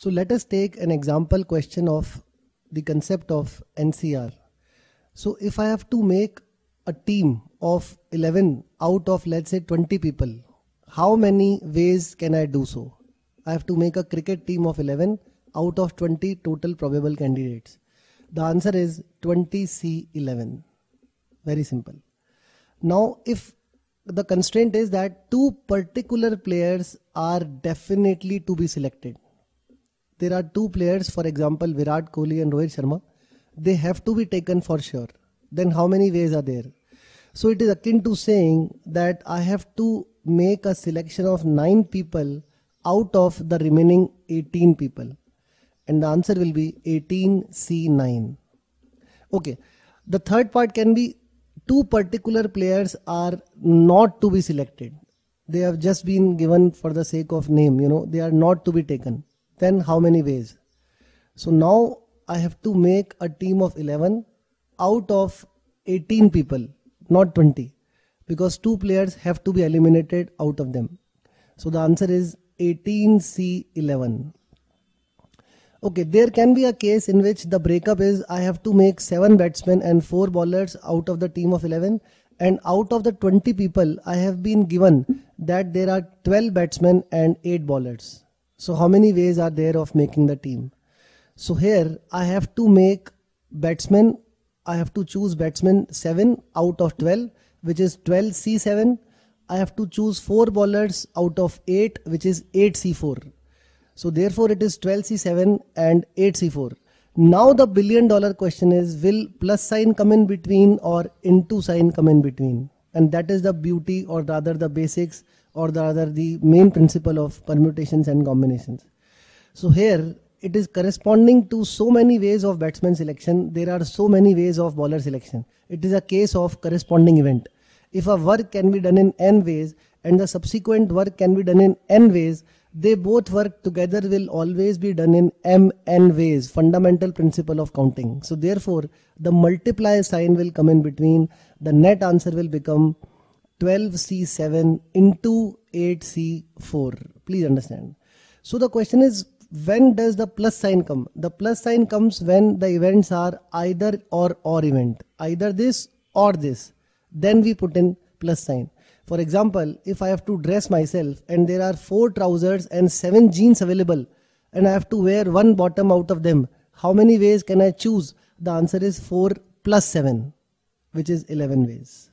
So let us take an example question of the concept of NCR. So if I have to make a team of 11 out of let's say 20 people, how many ways can I do so? I have to make a cricket team of 11 out of 20 total probable candidates. The answer is 20C11. Very simple. Now if the constraint is that two particular players are definitely to be selected there are two players, for example, Virat Kohli and Rohit Sharma, they have to be taken for sure. Then how many ways are there? So it is akin to saying that I have to make a selection of 9 people out of the remaining 18 people. And the answer will be 18C9. Okay. The third part can be two particular players are not to be selected. They have just been given for the sake of name, you know, they are not to be taken then how many ways? So now I have to make a team of 11 out of 18 people not 20 because two players have to be eliminated out of them. So the answer is 18c11 okay there can be a case in which the breakup is I have to make 7 batsmen and 4 bowlers out of the team of 11 and out of the 20 people I have been given that there are 12 batsmen and 8 bowlers so how many ways are there of making the team? So here I have to make batsmen, I have to choose batsmen 7 out of 12 which is 12C7. I have to choose 4 bowlers out of 8 which is 8C4. So therefore it is 12C7 and 8C4. Now the billion dollar question is will plus sign come in between or into sign come in between? And that is the beauty or rather the basics or the other the main principle of permutations and combinations. So here it is corresponding to so many ways of batsman selection. There are so many ways of bowler selection. It is a case of corresponding event. If a work can be done in n ways and the subsequent work can be done in n ways, they both work together will always be done in m n ways, fundamental principle of counting. So therefore, the multiply sign will come in between. The net answer will become 12C7 into 8C4. Please understand. So the question is when does the plus sign come? The plus sign comes when the events are either or or event. Either this or this. Then we put in plus sign. For example, if I have to dress myself and there are 4 trousers and 7 jeans available and I have to wear one bottom out of them, how many ways can I choose? The answer is 4 plus 7 which is 11 ways.